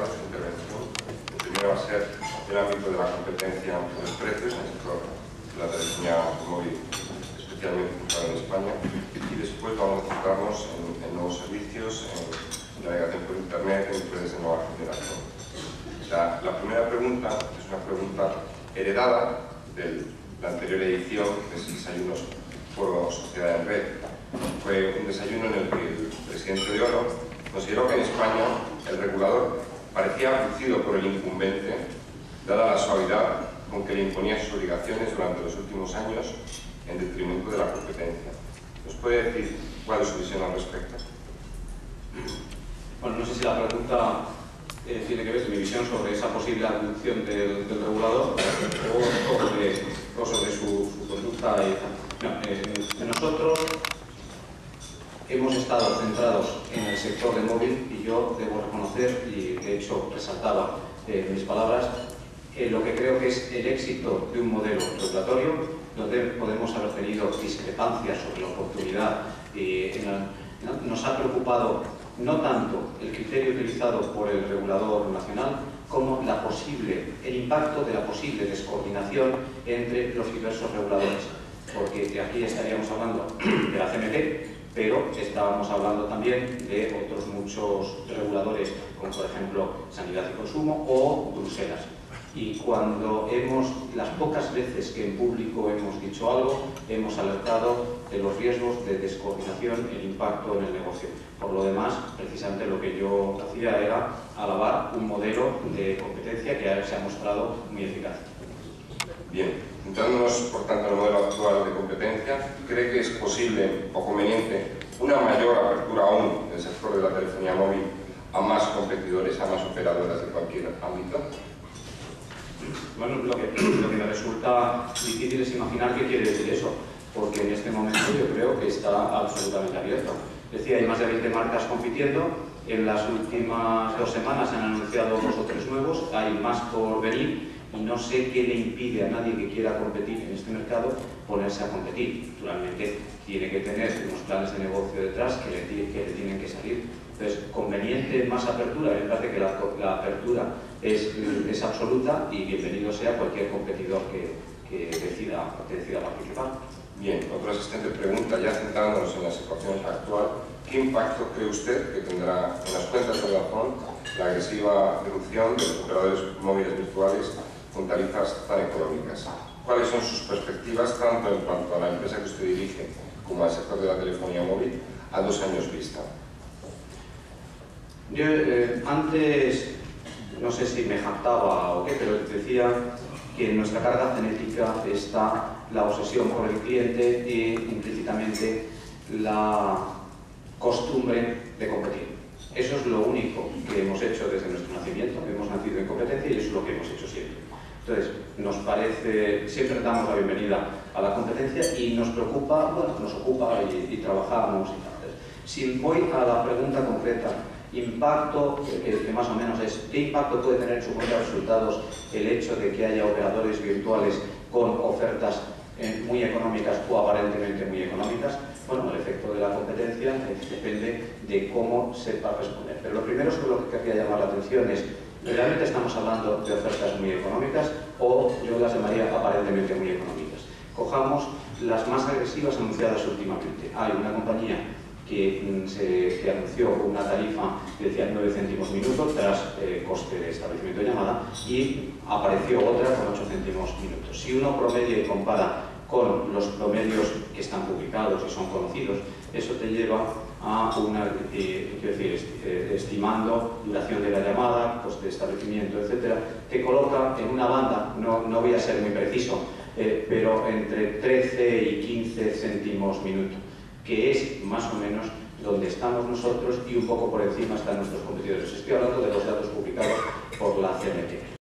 en su intervención. El primero va a ser el ámbito de la competencia de los precios en el sector de la telefonía móvil, especialmente en España, y después vamos a centrarnos en, en nuevos servicios, en navegación por Internet, en redes de nueva generación. La, la primera pregunta es una pregunta heredada de la anterior edición de Desayunos por Sociedad en Red. Fue un desayuno en el que el presidente de Oro consideró que en España el regulador parecía abducido por el incumbente, dada la suavidad con que le imponía sus obligaciones durante los últimos años en detrimento de la competencia. ¿Nos puede decir cuál es su visión al respecto? Bueno, no sé si la pregunta eh, tiene que ver mi visión sobre esa posible abducción del, del regulador o sobre, o sobre su, su, conducta. Y, no, eh, nosotros hemos estado centrados en el sector de móvil y yo debo reconocer, y de hecho resaltaba eh, mis palabras, eh, lo que creo que es el éxito de un modelo regulatorio donde podemos haber tenido discrepancias sobre la oportunidad. Eh, la, nos ha preocupado no tanto el criterio utilizado por el regulador nacional como la posible, el impacto de la posible descoordinación entre los diversos reguladores. Porque aquí estaríamos hablando de la CMP, pero estábamos hablando también de otros muchos reguladores, como por ejemplo Sanidad y Consumo o Bruselas. Y cuando hemos, las pocas veces que en público hemos dicho algo, hemos alertado de los riesgos de descoordinación el impacto en el negocio. Por lo demás, precisamente lo que yo hacía era alabar un modelo de competencia que se ha mostrado muy eficaz. Bien, centrándonos por tanto en el modelo actual de competencia, ¿cree que es posible o conveniente una mayor apertura aún del sector de la telefonía móvil a más competidores, a más operadoras de cualquier ámbito? Bueno, lo que, lo que me resulta difícil es imaginar qué quiere decir eso, porque en este momento yo creo que está absolutamente abierto. Decía, hay más de 20 marcas compitiendo, en las últimas dos semanas se han anunciado dos o tres nuevos, hay más por venir, y no sé qué le impide a nadie que quiera competir en este mercado ponerse a competir. Naturalmente tiene que tener unos planes de negocio detrás que le, que le tienen que salir. Entonces, conveniente más apertura, me parece que la, la apertura es, es, absoluta y bienvenido sea cualquier competidor que, que, decida, que decida participar. Bien, otro asistente pregunta, ya centrándonos en la situación actual, ¿qué impacto cree usted que tendrá en las cuentas de Vodafone la agresiva reducción de los operadores móviles virtuales tan económicas. ¿Cuáles son sus perspectivas tanto en cuanto a la empresa que usted dirige como al sector de la telefonía móvil a dos años vista? Yo eh, antes, no sé si me jactaba o qué, pero decía que en nuestra carga genética está la obsesión por el cliente e implícitamente la costumbre de competir. Eso es lo único que hemos hecho desde nuestro nacimiento. Hemos nacido en competencia y eso es lo que hemos hecho siempre. Entonces, nos parece, siempre damos la bienvenida a la competencia y nos preocupa, bueno, nos ocupa y, trabajamos y tal. Si voy a la pregunta concreta, impacto, que, más o menos es, ¿qué impacto puede tener en su cuenta de resultados el hecho de que haya operadores virtuales con ofertas eh, muy económicas o aparentemente muy económicas? Bueno, el efecto de la competencia depende de cómo sepa responder. Pero lo primero sobre lo que quería llamar la atención es ¿Realmente estamos hablando de ofertas muy económicas o yo las llamaría aparentemente muy económicas? Cojamos las más agresivas anunciadas últimamente. Hay una compañía que, mm, se, anunció una tarifa decía 9 céntimos minuto tras eh, coste de establecimiento de llamada y apareció otra con 8 céntimos minutos. Si uno promedia y compara con los promedios que están publicados y son conocidos, eso te lleva a una, eh, eh, estimando duración de la llamada, coste de establecimiento, etcétera, te coloca en una banda, no, no voy a ser muy preciso, eh, pero entre 13 y 15 céntimos minuto, que es más o menos donde estamos nosotros y un poco por encima están nuestros competidores. Estoy hablando de los datos publicados por la CNT.